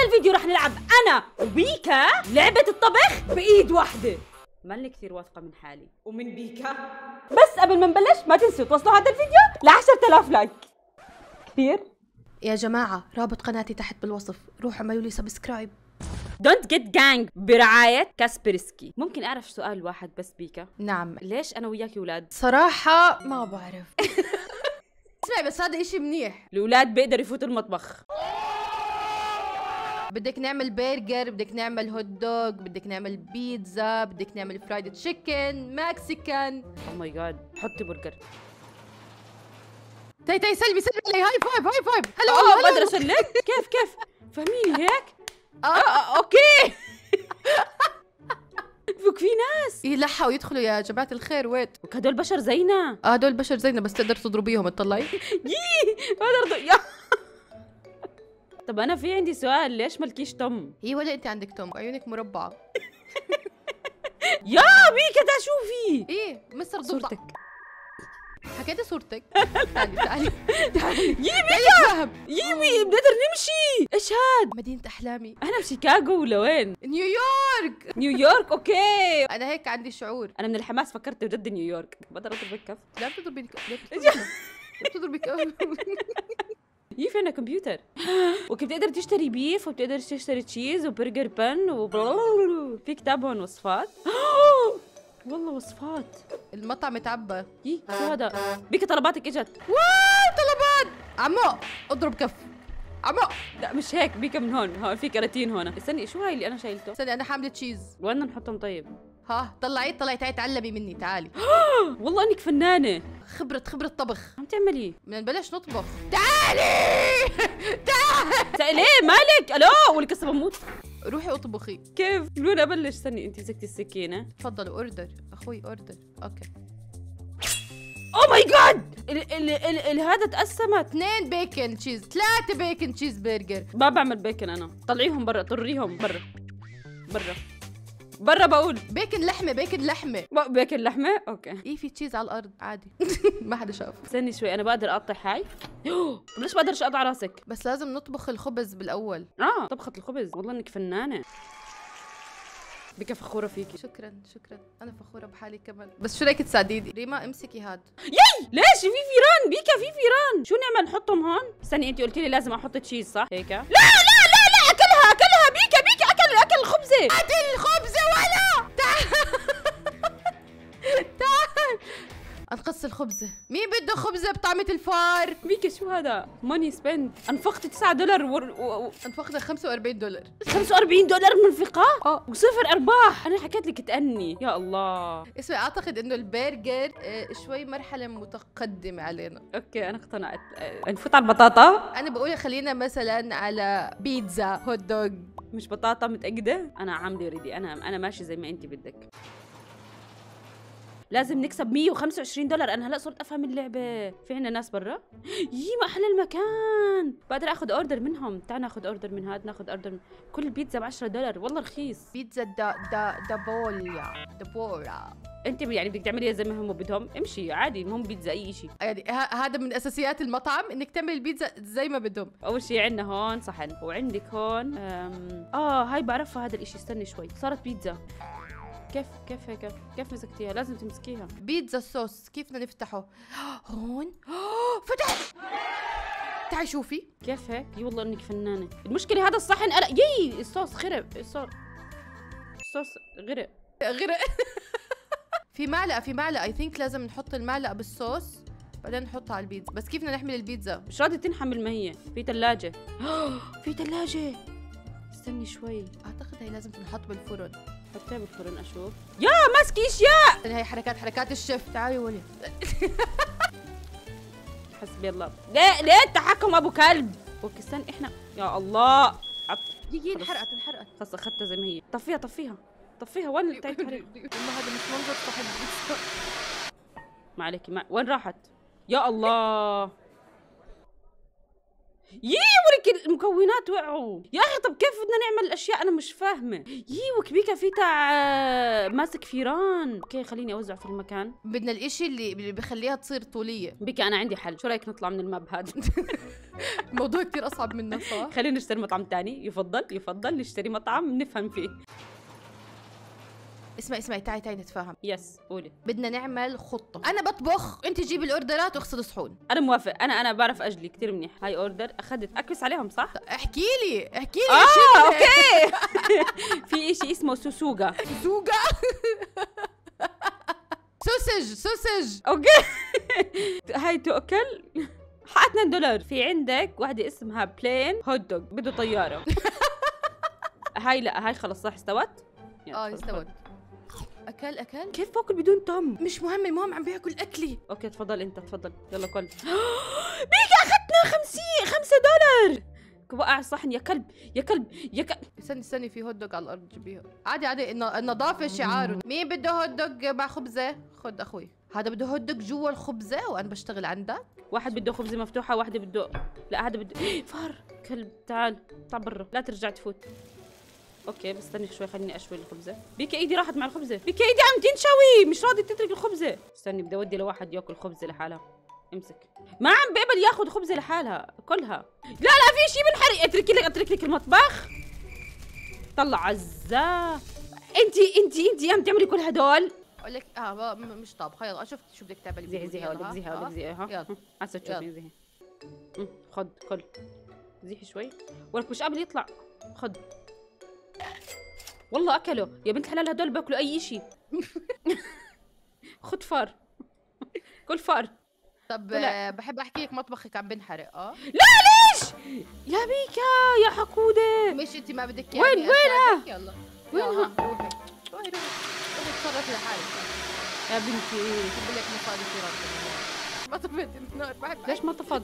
بهذا الفيديو رح نلعب أنا وبيكا لعبة الطبخ بإيد واحدة. ماني كثير واثقة من حالي. ومن بيكا. بس قبل ما نبلش ما تنسوا توصلوا هذا الفيديو ل 10000 like. كثير. يا جماعة رابط قناتي تحت بالوصف. روحوا اعملوا لي subscribe don't get gang برعاية كاسبرسكي ممكن أعرف سؤال واحد بس بيكا؟ نعم. ليش أنا وياكي أولاد؟ صراحة ما بعرف. اسمعي بس هذا إشي منيح. الأولاد بيقدروا يفوتوا المطبخ. بدك نعمل برجر بدك نعمل هوت دوغ بدك نعمل بيتزا بدك نعمل fried chicken Mexican oh my God حطي برجر. تعي تعي سلمي سلمي علي high five high five هلا آه والله بقدر اسلك كيف كيف؟ فهميني هيك؟ آه. آه، okay. فوق في ناس. يلحوا ويدخلوا يا جماعة الخير wait وهدول بشر زينا. آه هدول بشر زينا بس تقدر تضربيهم تطلعي. يي بقدر يا طب أنا في عندي سؤال ليش مالكيش تم هي ولا أنت عندك توم؟ عيونك مربعة. يا بيكا تا شوفي. إيه مستر صورتك. حكيتي صورتك؟ تعالي تعالي تعالي. يي يي بنقدر نمشي. إيش هاد؟ مدينة أحلامي. إحنا بشيكاغو ولا وين؟ نيويورك نيويورك أوكي. أنا هيك عندي شعور. أنا من الحماس فكرت بجد نيويورك بقدر أضرب كف. لا بتضربي ك- لا بتضربي ك- عنا كمبيوتر وكيف بتقدر تشتري beef وبتقدر تشتري cheese وبرجر bun في كتاب هون وصفات. والله وصفات. المطعم تعبى يي شو هذا؟ بيك طلباتك إجت. wow طلبات! عمو اضرب كف. عمو. لا مش هيك بيكا من هون. هون في كراتين هون. استني شو هاي اللي أنا شايلته؟ استني أنا حاملة cheese وين نحطهم طيب؟ ها طلعي طلعي تعالي تعلمي مني تعالي. والله إنك فنانة. خبرة خبرة طبخ. عم تعملي؟ بدنا نبلش نطبخ. تعالي! تعالي! إيه مالك؟ ألو! ولك هسه بموت روحي اطبخي. كيف؟ وين أبلش. استني انت مسكتي السكينة. تفضلوا order. أخوي order. okay. oh my God ال ال ال ال هذا تقسمت. اثنين bacon cheese ثلاثة bacon cheese burger ما بعمل بيكن أنا. طلعيهم برا طريهم برا. برا. برا بقول. بيكن لحمة بيكن لحمة ب- بيكن لحمه okay. إيه في cheese على الأرض. عادي. ما حدا شاف استني شوي أنا بقدر أقطع هاي ليش بقدرش أقطع راسك؟ بس لازم نطبخ الخبز بالأول. آه طبخة الخبز. والله إنك فنانة. بيك فخورة فيكي. شكرا شكرا. أنا فخورة بحالي كمان. بس شو رأيك تساعديني؟ ريما امسكي هاد. ياي! ليش؟ في فيران. بيكا في فيران. شو نعمل؟ نحطهم هون؟ استني انت قلتي لي لازم أحط cheese صح؟ هيك. لا لا لا لا أكلها أكلها. بيكا بيكا أكل أكل الخبزة. هات الخبزة! انقص الخبزة مين بده خبزة بطعمة الفار؟ بيكا شو هذا؟ money spent أنفقت 9 دولار و... و... و... أنفقنا 45 دولار. 45 دولار منفقة آه. وصفر أرباح. أنا حكيت لك تأني. يا الله. اسمعي أعتقد إنه البرجر آه، شوي مرحلة متقدمة علينا. okay أنا اقتنعت. آه، نفوت على البطاطا. أنا بقول خلينا مثلا على بيتزا hot dog مش بطاطا متأكدة؟ أنا عاملة ready أنا أنا ماشي زي ما انت بدك. لازم نكسب 125 دولار. أنا هلا صرت أفهم اللعبة. في عنا ناس برا؟ يي ما أحلى المكان. بقدر آخذ order منهم. تعال ناخذ order من هاد ناخذ اوردر من كل البيتزا ب 10 دولار. والله رخيص. بيتزا دا دا دابوليا دابورا أنت يعني بدك تعمليها زي ما هم بدهم؟ امشي عادي المهم بيتزا أي شيء يعني هذا من أساسيات المطعم إنك تعمل البيتزا زي ما بدهم. أول شيء عندنا هون صحن. وعندك هون. آه هاي بعرفها هذا الإشي. استني شوي. صارت بيتزا. كيف كيف هيك كيف مسكتيها؟ لازم تمسكيها. بيتزا الصوص كيف بدنا نفتحه؟ هون؟ فتح! تعي شوفي. كيف هيك؟ يي والله إنك فنانة. المشكلة هذا الصحن ألا يي الصوص خرب الصوص الصوص غرق. غير في معلقة في معلقة. اي ثينك لازم نحط المعلقة بالصوص بعدين نحطها على البيتزا. بس كيف بدنا نحمل البيتزا؟ مش راضية تنحمل ما هي. في ثلاجه في ثلاجه استني شوي. أعتقد هي لازم تنحط بالفرن. حطيها بالفرن أشوف. يا ماسكي إشياء! هي حركات حركات الشيف. تعالي ولي. حسبي الله. ليه ليه التحكم أبو كلب؟ وكستان إحنا. يا الله. عط. يجي. انحرقت انحرقت. خلص أخذتها زي ما هي. طفيها طفيها. طفيها. وين اللي ما هذا مش منظر صاحب ما عليكي ما وين راحت؟ يا الله. ولك المكونات وقعوا يا أخي طب كيف بدنا نعمل الأشياء؟ أنا مش فاهمة. يي ولك بيكا في تاع آه، ماسك فيران. okay خليني أوزع في المكان. بدنا الإشي اللي اللي بخليها تصير طولية. بيكا أنا عندي حل. شو رأيك نطلع من ال map هذا؟ الموضوع كتير أصعب منا صح؟ خلينا نشتري مطعم تاني. يفضل يفضل نشتري مطعم نفهم فيه. اسمعي اسمعي تعي تعي نتفاهم. yes قولي. بدنا نعمل خطة. أنا بطبخ أنت جيبي ال orderات واغسلي صحون. أنا موافق. أنا أنا بعرف أجلي كثير منيح. هاي order أخذت اكبس عليهم صح؟ احكي لي احكي لي. آه okay. في إشي اسمه سوسوغا. زوجة sausage sausage. okay. هاي تؤكل. حق 2 دولار في عندك واحدة اسمها plain hot dog. بده طيارة. هاي لا هاي خلص صح استوت؟ آه استوت. أكل أكل؟ كيف باكل بدون تم مش مهم المهم عم بياكل أكلي. okay تفضل أنت تفضل. يلا كل. بيك أخذنا 50 5 دولار. وقع الصحن يا كلب يا كلب يا كلب استني استني في hot dog على الأرض جيبيها. عادي عادي الن- النظافه شعار. مين بده hot dog مع خبزة؟ خد أخوي. هذا بده hot dog جوا الخبزة وأنا بشتغل عندك. واحد بده خبزة مفتوحة واحدة بده لا هذا بده فار كلب تعال تعال برا لا ترجع تفوت. okay بس استني شوي خليني أشوي الخبزة. بيك إيدي راحت مع الخبزة. بيك إيدي عم تنشوي مش راضي تترك الخبزة. استني بدي أودي لواحد يأكل خبزة لحالها. امسك. ما عم بقبل ياخذ خبزة لحالها كلها. لا لا في شيء بنحرق. اتركي لك اترك لك المطبخ. طلع عزاه انتي انتي انتي عم تعملي كل هدول؟ أقول لك آه مش طابخه يلا شفت شو بدك تعملي. يلا، ولك زيها ها؟ ولك زيها ها؟ يلا. هسه. زيها أم، خد كل. زيحي شوي. ولك مش قابل يطلع. خد. والله أكلوا. يا بنت الحلال هدول باكلوا أي شيء خد فار. كل فار. طب طلع. آه، بحب أحكي لك مطبخك عم بنحرق. آه. لا ليش؟ يا بيكا يا حقودة. مش انت ما بدك وين- يعني وينها؟ أساعدك؟ يلا. وينها؟ روحي. روحي روحي. لحالك. يا بنتي. بجيب لك مصاري في راسك ما طفيت النار بحب ليش ما طفت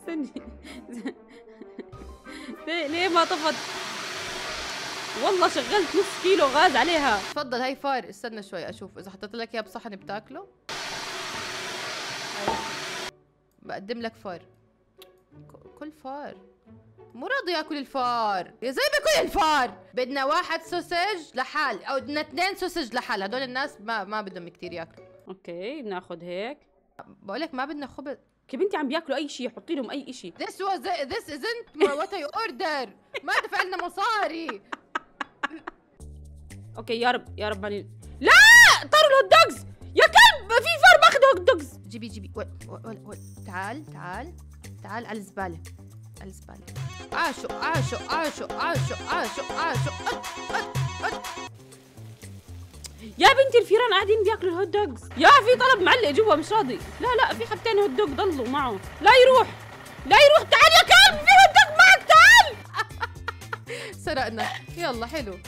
استني ليه ليه ما طفت والله شغلت نص كيلو غاز عليها. تفضل هاي فار استنى شوي أشوف إذا حطيت لك اياه بصحن بتاكله. بقدم لك فار. كل فار. مو راضي ياكل الفار. يا زلمة كل الفار. بدنا واحد sausage لحال أو بدنا اثنين sausage لحال. هدول الناس ما ما بدهم كثير ياكلوا. okay بناخذ هيك. بقول لك ما بدنا خبز. كيف انت عم بياكلوا أي شيء حطي لهم أي شيء This was this isn't what I ordered. ما دفع لنا مصاري. okay يا رب يا رب money لا! طاروا ال hot dogs يا كلب! في فار ماخذ hot dogs جيبي جيبي. ول ول ول تعال تعال تعال. على الزبالة. على الزبالة. عاشو عاشو عاشو عاشو عاشو عاشو. out out out. يا بنتي الفيران قاعدين بياكلوا ال hot dogs يا في طلب معلق جوا مش راضي. لا لا في حبتين hot dog ضلوا معه. لا يروح! لا يروح! تعال يا كلب! في hot سرقنا. يلا حلو.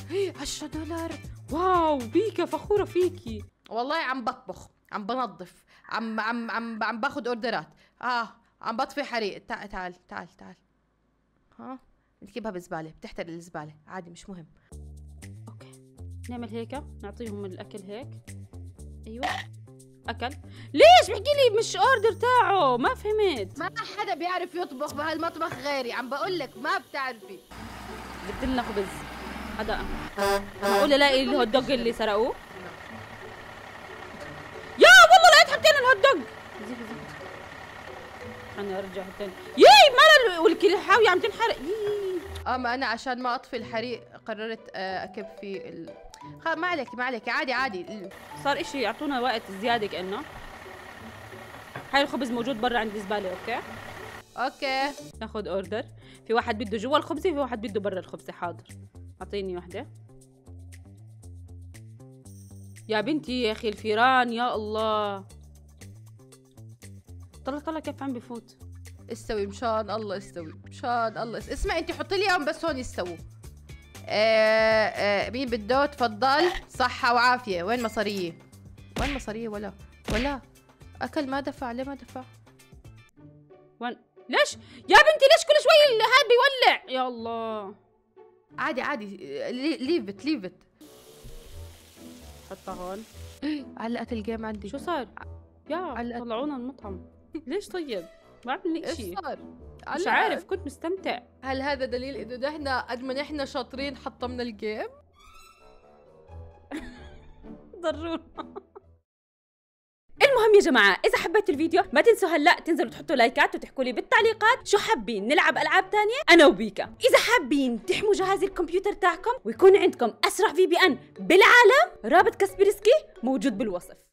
10 دولار. wow بيكا فخورة فيكي. والله عم بطبخ عم بنظف عم عم عم عم باخذ orderات. آه عم بطفي حريق. تعال تعال تعال تعال. ها؟ نكبها بالزبالة بتحترق الزبالة. عادي مش مهم. okay. نعمل هيك نعطيهم الأكل هيك. أيوه. أكل. ليش؟ بحكي لي مش اوردر تاعه. ما فهمت. ما حدا بيعرف يطبخ بهالمطبخ غيري. عم بقول لك ما بتعرفي. جبت لنا خبز هذا. معقول الاقي الهوت دوج اللي سرقوه. يا والله لقيت حبتين الهوت دوج خليني أرجع حبتين يي مال والكل عم تنحرق. يي آه ما أنا عشان ما أطفي الحريق قررت آه، أكب في ال... ما عليك ما عليك عادي عادي. صار إشي يعطونا وقت زيادة كأنه. هاي الخبز موجود برا عند الزبالة أوكي؟ أوكي. ناخذ order. في واحد بده جوا الخبزة في واحد بده برا الخبزة. حاضر. أعطيني وحدة. يا بنتي يا أخي الفيران يا الله. طلع طلع كيف عم بفوت؟ استوي مشان الله استوي. مشان الله است... اسمع انت حطي لي إياهم بس هون يستووا. آه آه مين بده؟ تفضل. صحة وعافية. وين مصارية؟ وين مصارية؟ ولا ولا. أكل ما دفع ليه ما دفع؟ وين؟ ليش؟ يا بنتي ليش كل شوي هاد بيولع؟ يا الله. عادي عادي. left left حطها هون. علقت ال game عندي. شو صار؟ يا علقت. طلعونا المطعم. ليش طيب؟ ما عمل إيش شيء صار؟ مش عارف كنت مستمتع. هل هذا دليل إنه نحن قد ما نحن شاطرين حطمنا ال game؟ طردونا المهم يا جماعة إذا حبيتوا الفيديو ما تنسوا هلا تنزلوا تحطوا لايكات وتحكوا لي بالتعليقات شو حابين نلعب ألعاب تانية؟ أنا وبيكا. إذا حابين تحموا جهاز الكمبيوتر تاعكم ويكون عندكم أسرع VPN بالعالم رابط كاسبيرسكي موجود بالوصف.